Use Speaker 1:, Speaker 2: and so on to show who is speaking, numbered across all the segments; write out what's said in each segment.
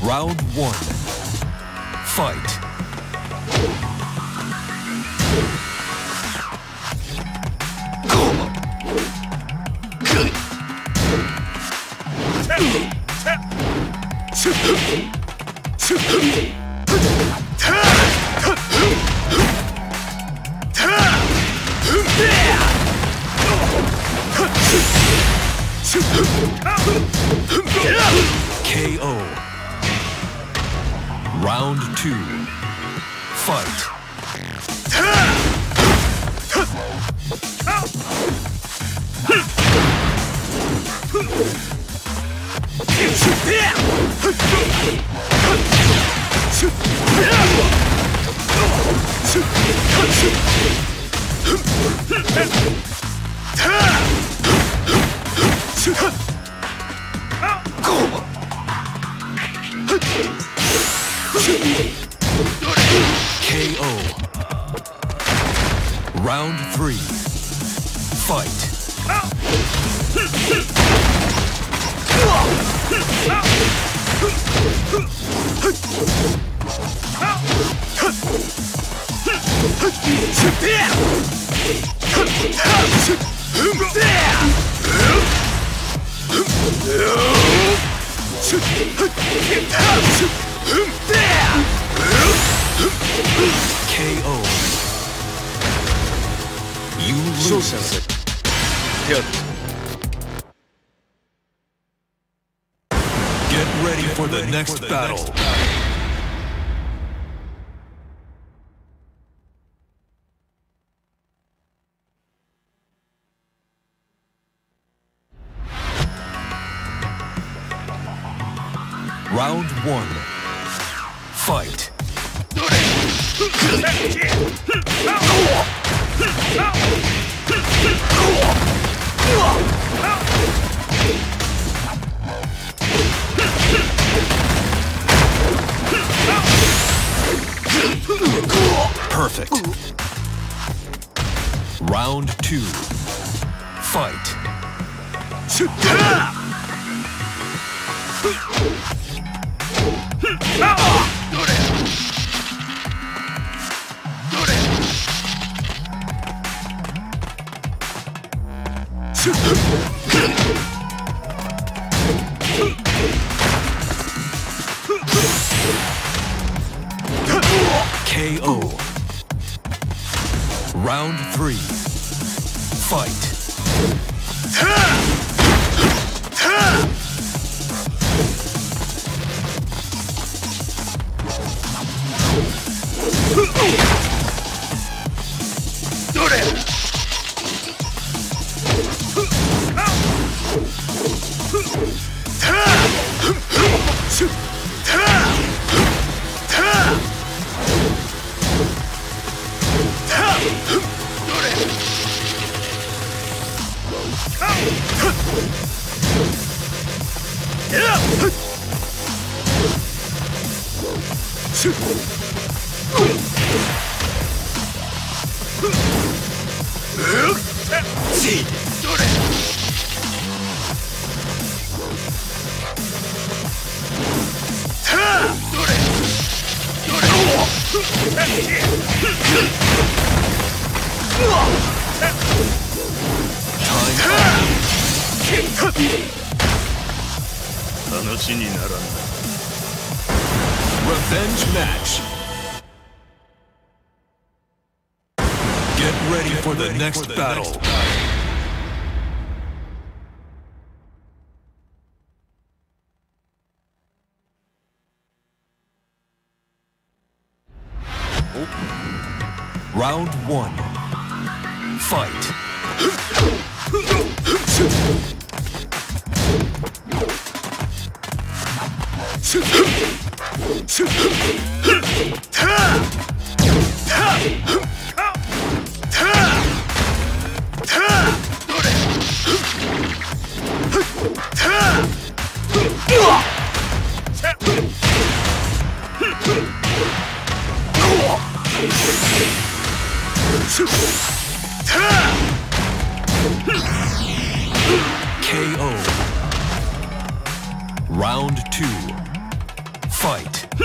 Speaker 1: Round one. Fight. two. next battle. Round two. Fight.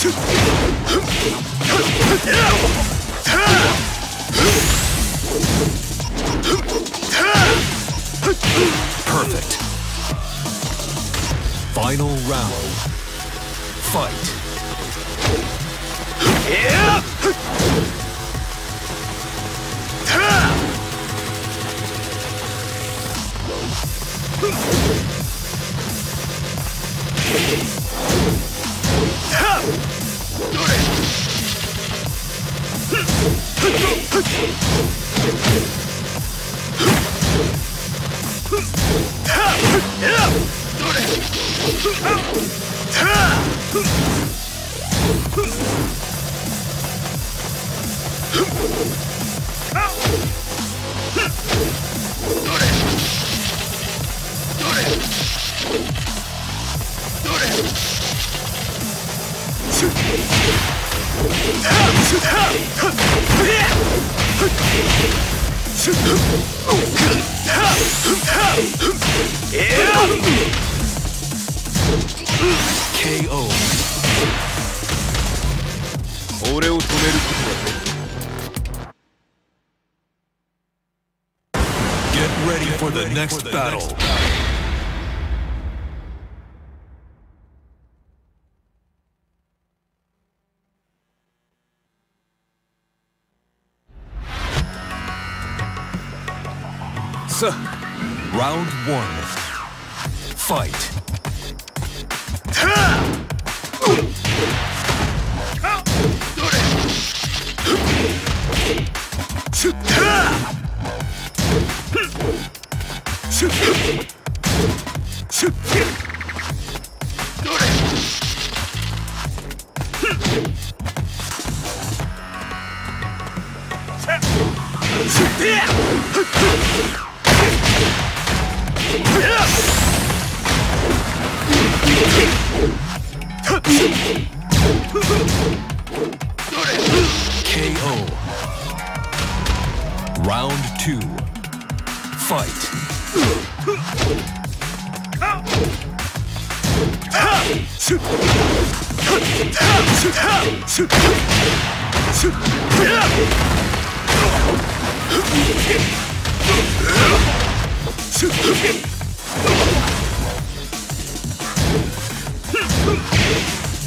Speaker 1: Perfect. Final round. Fight. KO. Ready for the next battle. So, round one. Fight.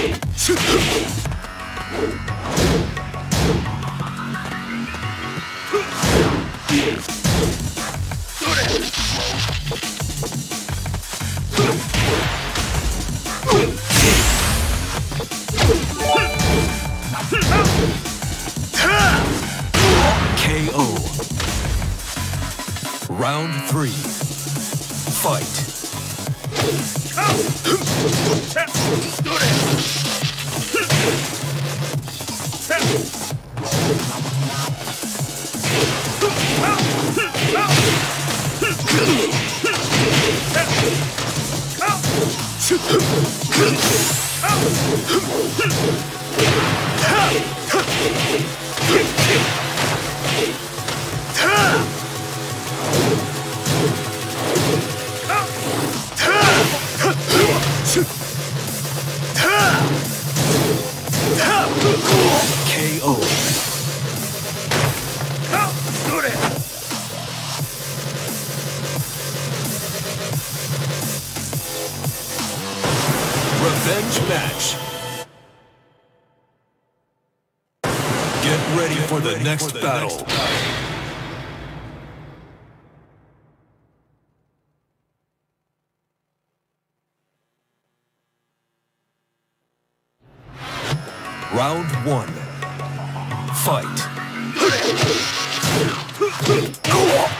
Speaker 1: Thank you. Round one. Fight. KO.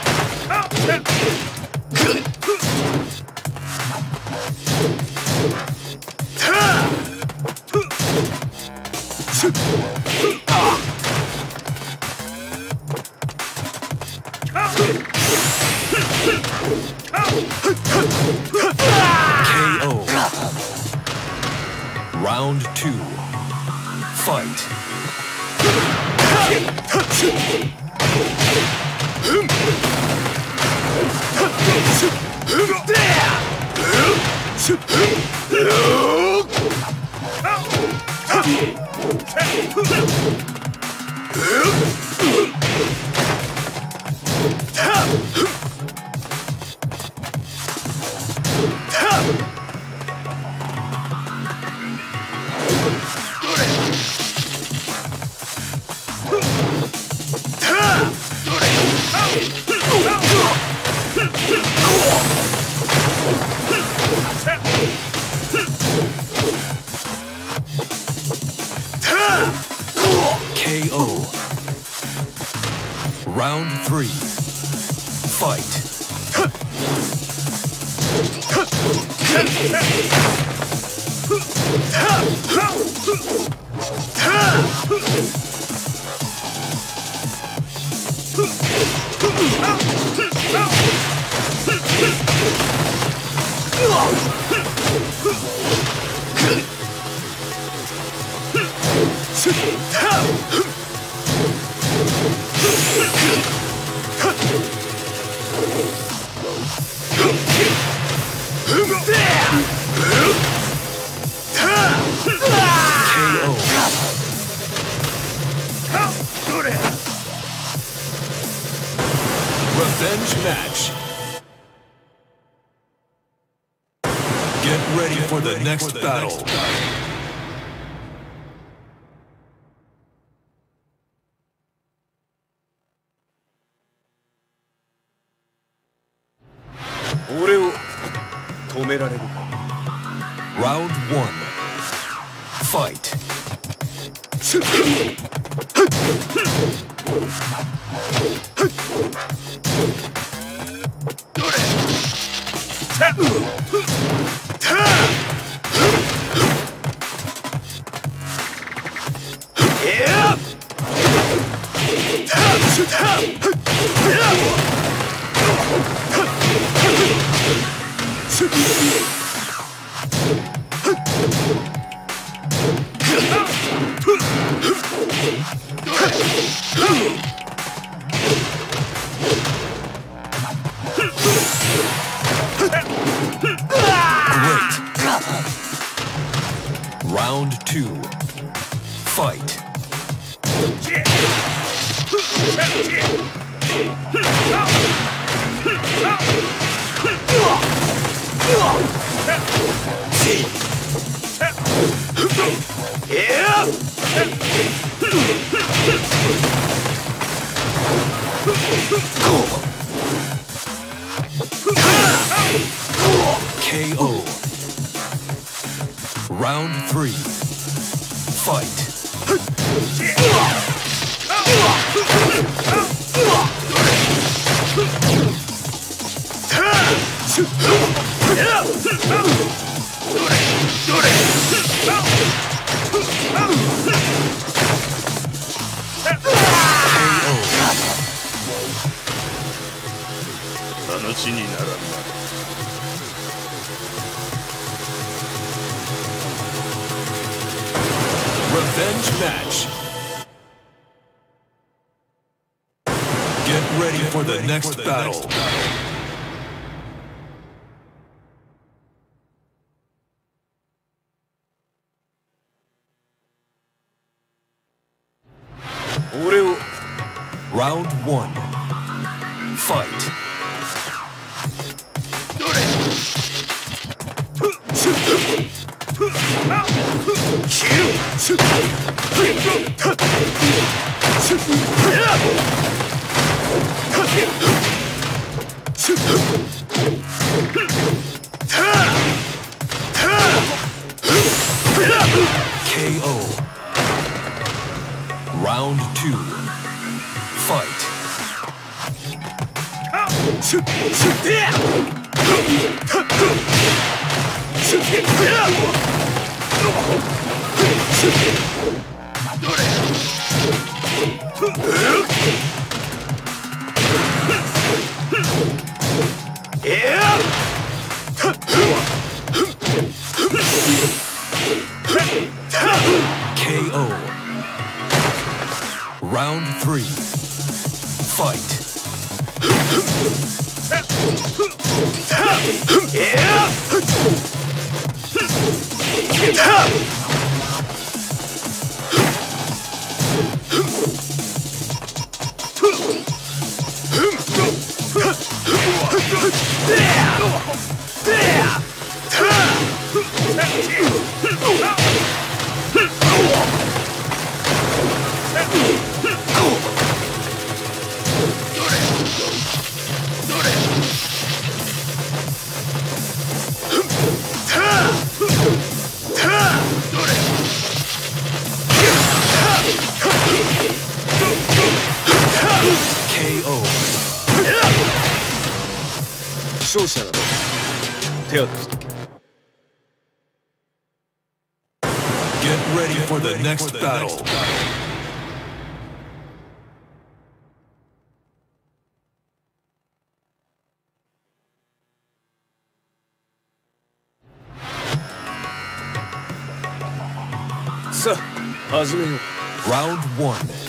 Speaker 1: KO. Round three. Fight. Revenge match. Get ready for the next battle.
Speaker 2: 話にならんな
Speaker 1: Revenge match. Get ready for the next battle. Round three. Fight. Round one.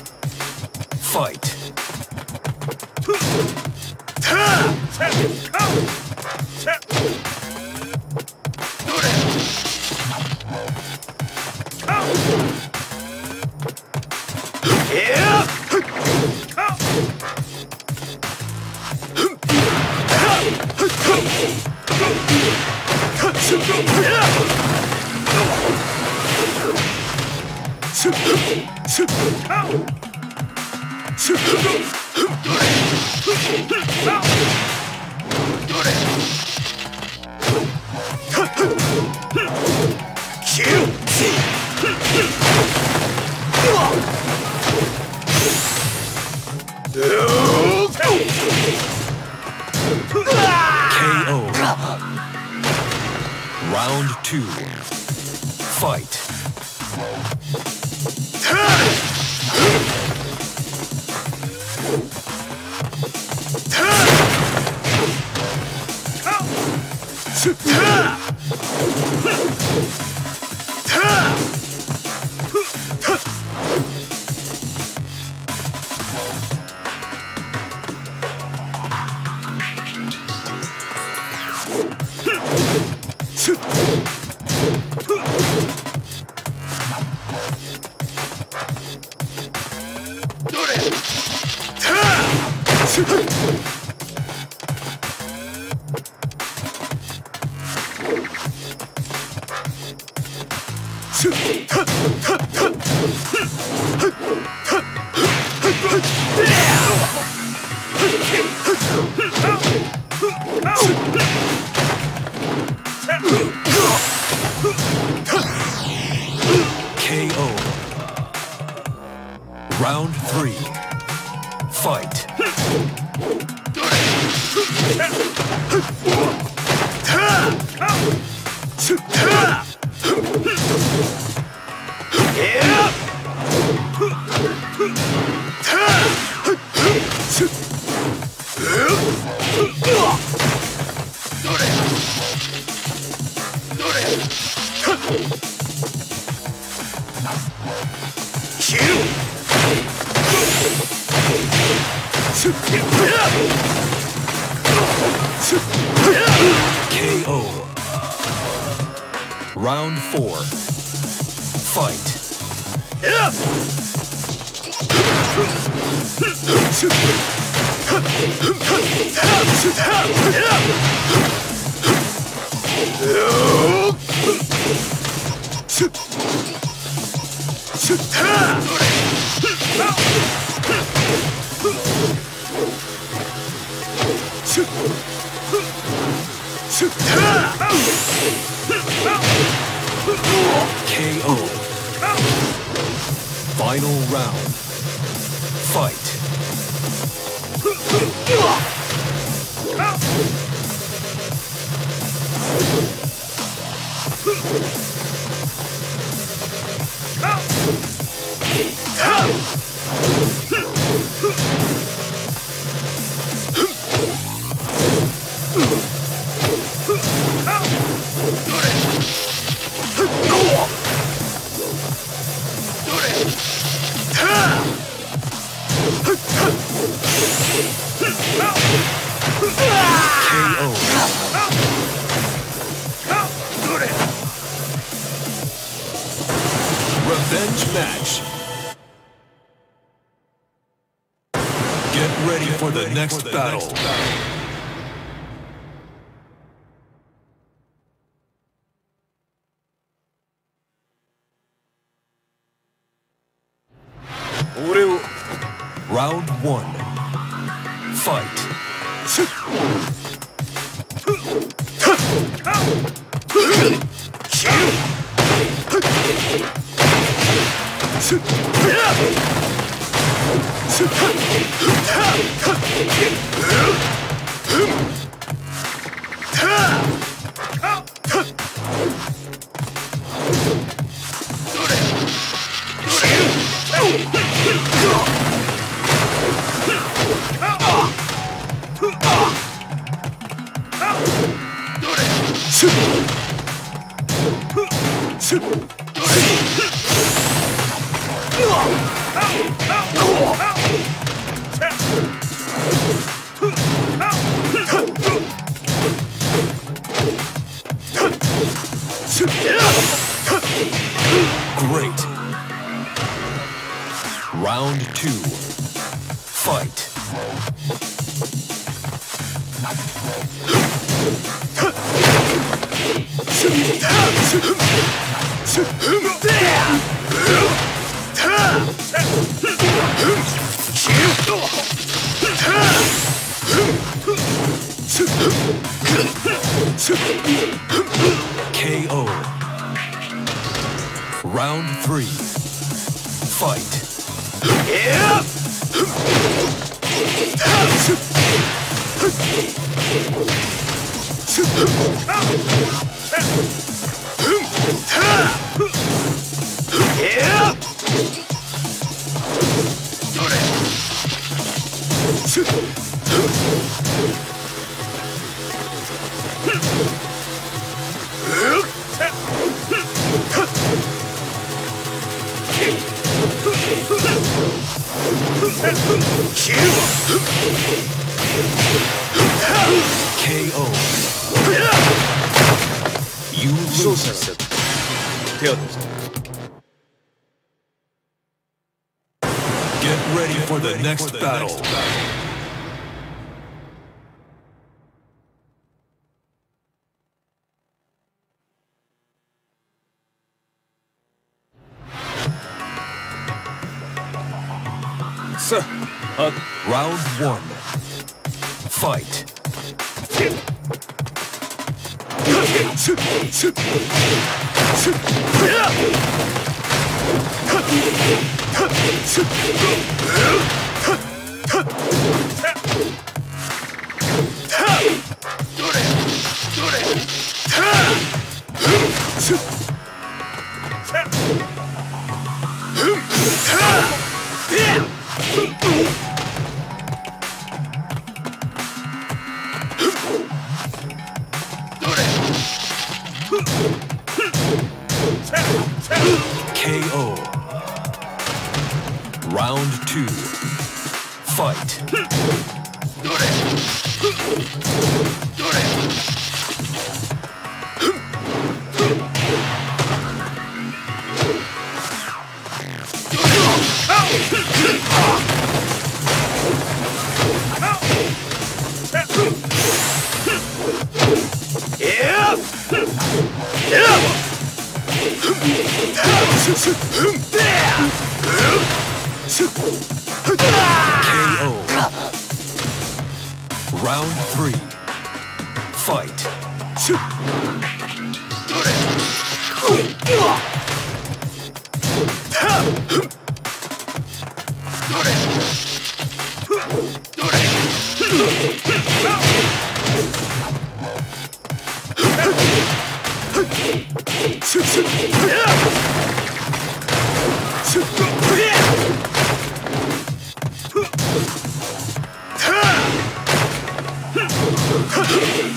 Speaker 1: はい! KO. Final round. Fight. KO. Shoot! KO. You lose. Get ready for the next battle. Round one. Fight. KO.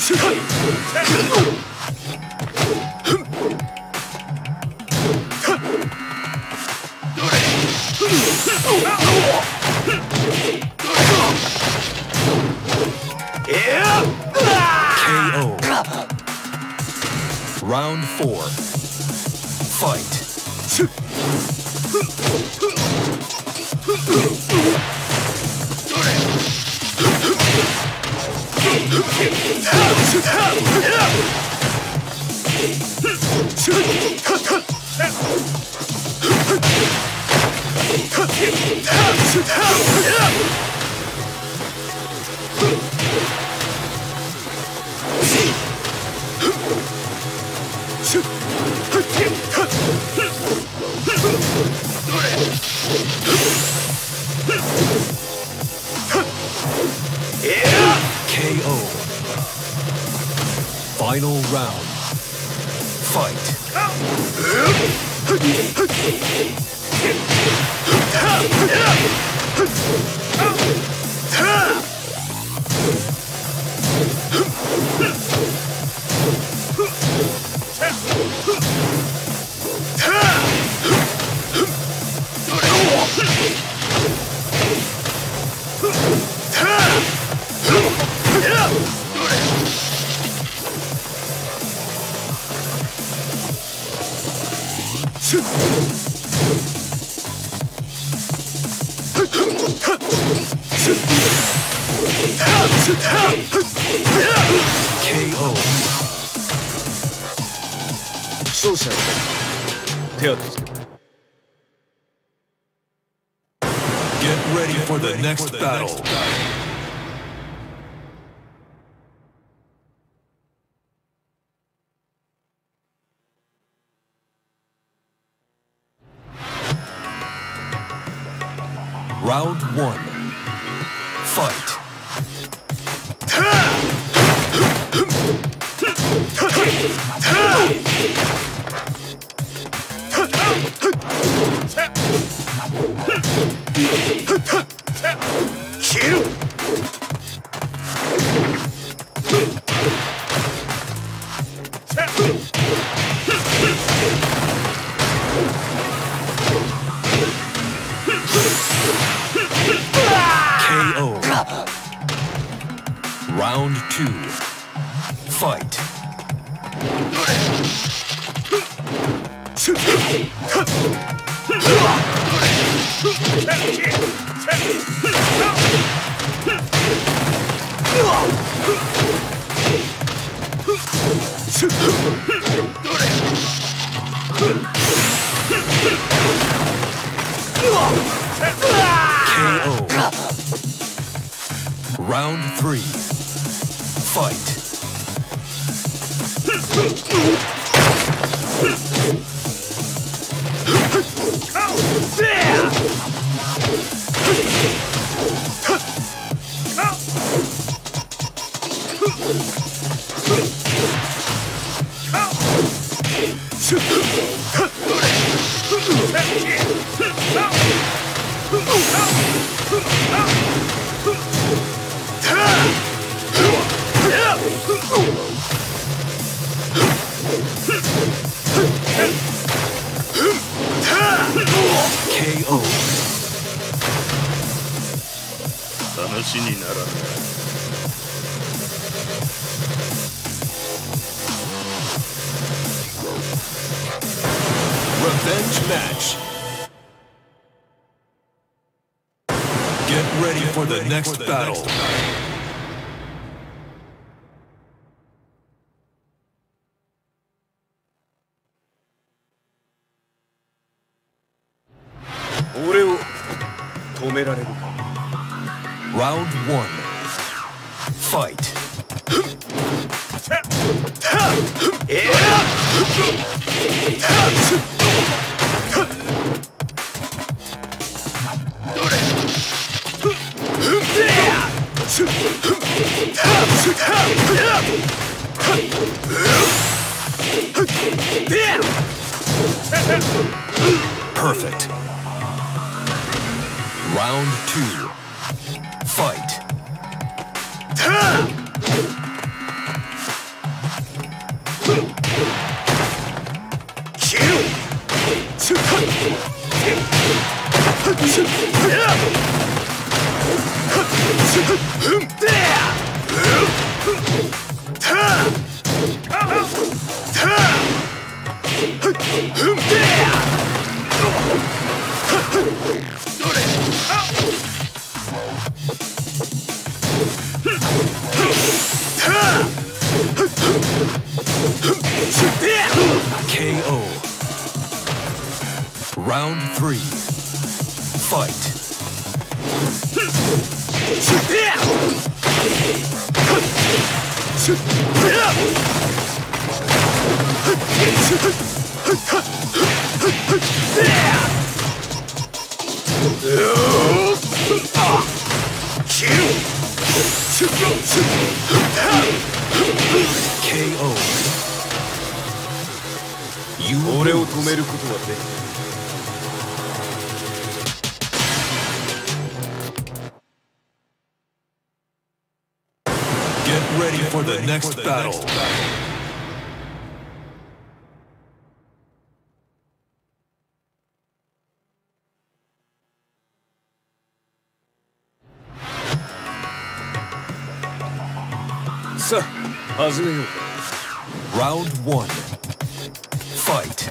Speaker 1: KO. KO. Round three. Next battle. Round three. Fight. KO. You
Speaker 2: 俺を
Speaker 1: lose.
Speaker 2: 止めることはできない
Speaker 1: for the, next, for the battle.
Speaker 2: next battle.
Speaker 1: Round one. Fight.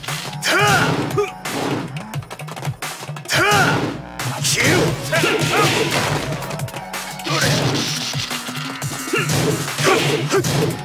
Speaker 1: Hey!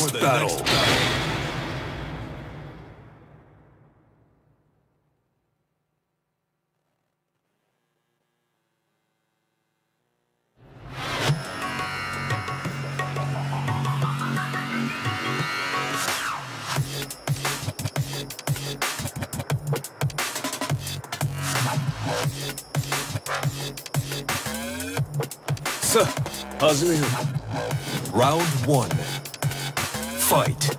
Speaker 1: next the battle.
Speaker 2: Next battle.
Speaker 1: Round one fight.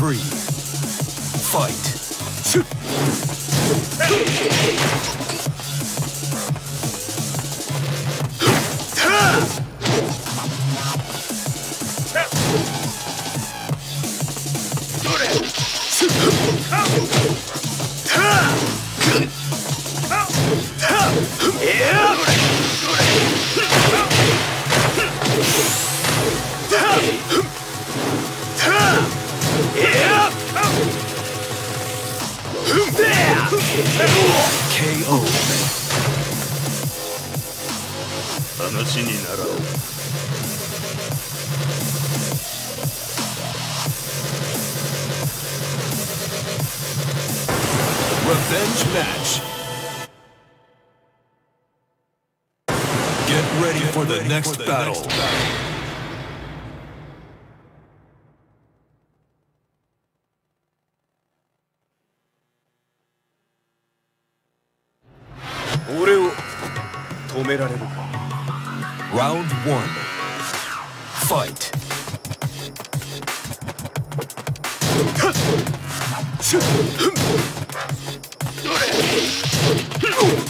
Speaker 1: three, fight. どれ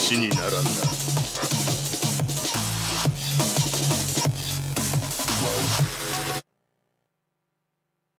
Speaker 3: 話にならんな。